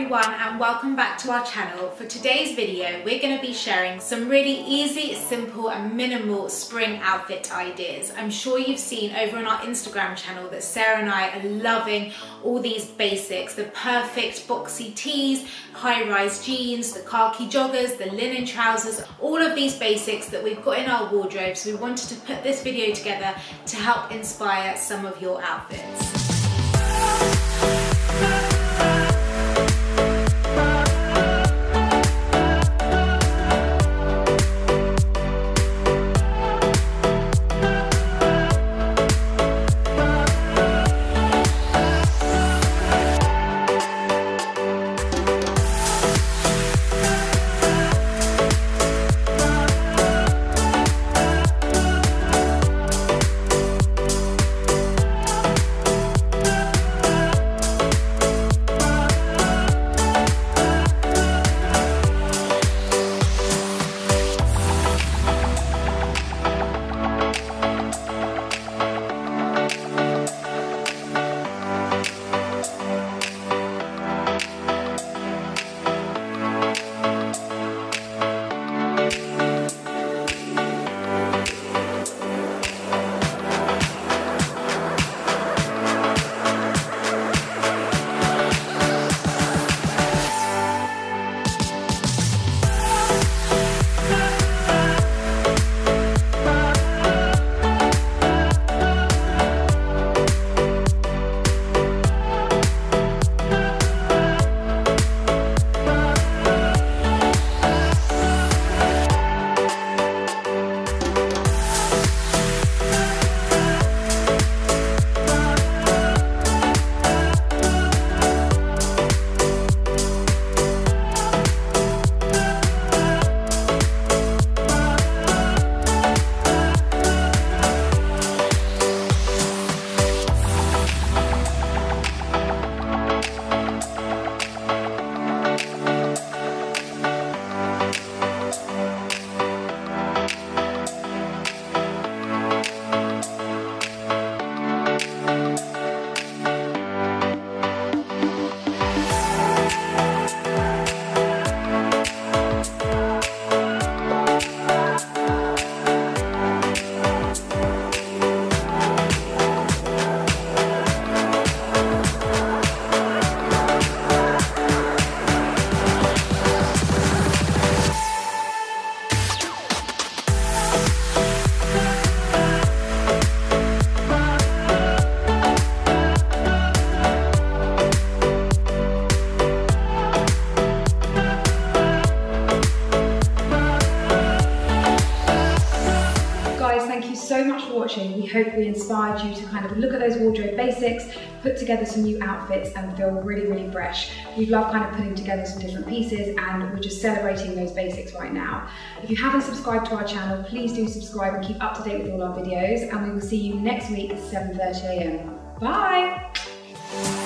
everyone and welcome back to our channel. For today's video, we're going to be sharing some really easy, simple and minimal spring outfit ideas. I'm sure you've seen over on our Instagram channel that Sarah and I are loving all these basics, the perfect boxy tees, high-rise jeans, the khaki joggers, the linen trousers, all of these basics that we've got in our wardrobe. So we wanted to put this video together to help inspire some of your outfits. Much for watching. We hope we inspired you to kind of look at those wardrobe basics, put together some new outfits and feel really, really fresh. We love kind of putting together some different pieces and we're just celebrating those basics right now. If you haven't subscribed to our channel, please do subscribe and keep up to date with all our videos and we will see you next week at 7.30am. Bye!